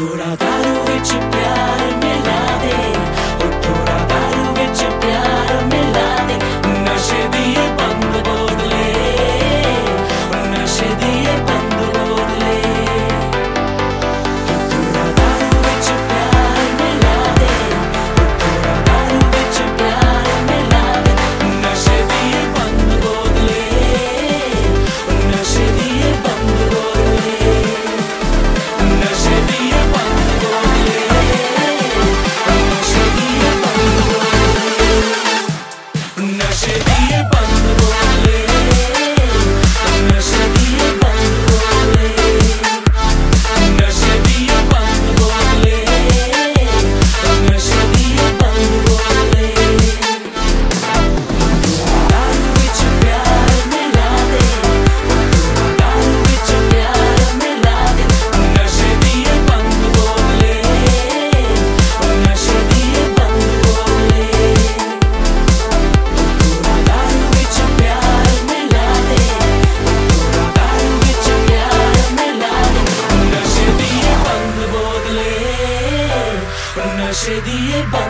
돌아가는 휘축 별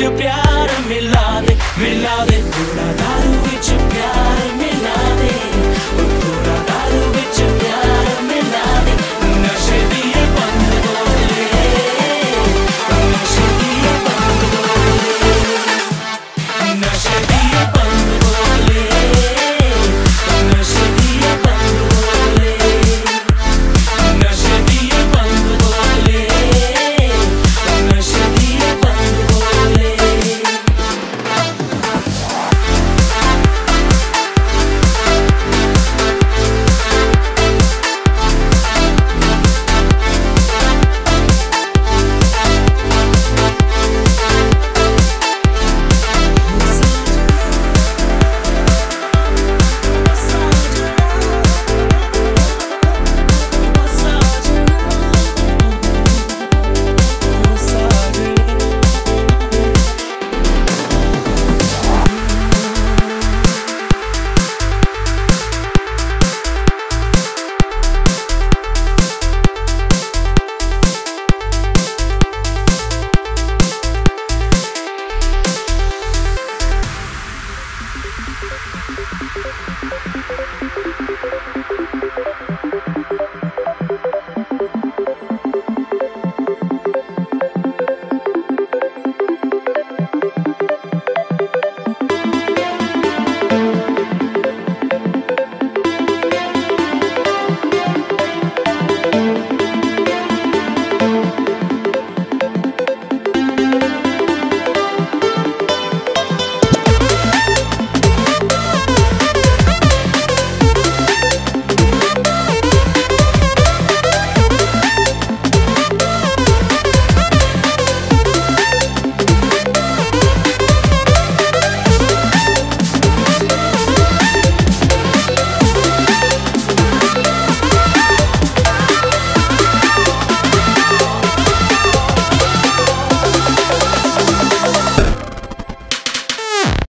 दारू ਵਿੱਚ